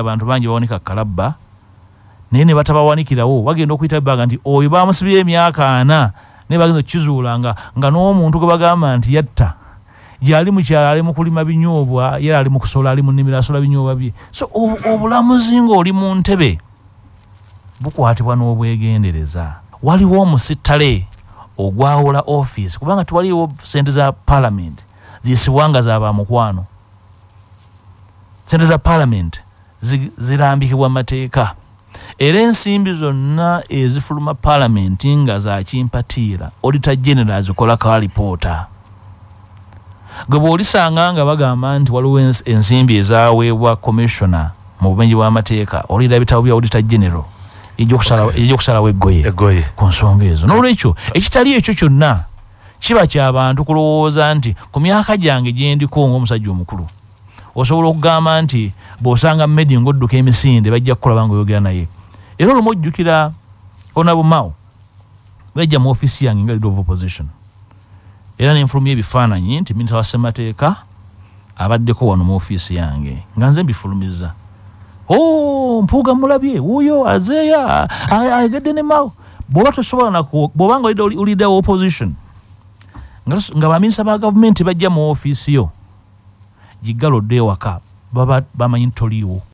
abantu bangi bawanika kalabba naye ne batabawanikirawo bagenda okuyita ebbanga nti oyo bamusibira emyaka ana. Naye bagenda okukizuula nga nga n'omuntu gwe bagamba nti yatta gyali mukyala ali mu kulima binyoobwa ye ali mu kusola ali mu nnimiro asola binyoobwa bye. So obu- obulamuzi ng'oli mu ntebe bukwatibwa n'obwegendereza. Waliwo omusittale ogwawula ofiisi kubanga tewaliwo sente za paalamenti ziyisibwa nga za bamukwano sente za paalamenti zirambikibwa mateeka. Era ensimbi zonna ezifuluma paalamenti nga zakimpatiira odita genera zikolako alipoota gwe bw'olisanga nga bagamba nti waliwo ens- ensimbi ezaweebwa commissiona mu bumenyi bw'amateeka olira ebitabo bya odita genero ejyokusalawo eggoye. Ku nsonga ezo. N'olwekyo ekitali ekyo kyonna kiba ky'abantu kulowooza nti ku myaka gyange gye ndiko ng'omusajja omukulu osobola okugamba nti bw'osanga medi ng'odduka emisinde bajja kukulaba ng'oyogera naye. Era olumu ojjukira onabumao bajja mu ofiisi yange nga leader of opposition. Era nenfulumya ebifaananyi nti minisita wa ssemateeka abaddeko wano mu ofiisi yange nga nze mbifulumiza. O mpuuga mulabye wuuyo azeeya ayegedde ne mawo bw'oba tosobola naku bw'obanga olida oli leader wa opposition nga baminisita ba gavumenti bajja mu ofiisi yo gye galodde ewaka baba bamanyi ntoliiwo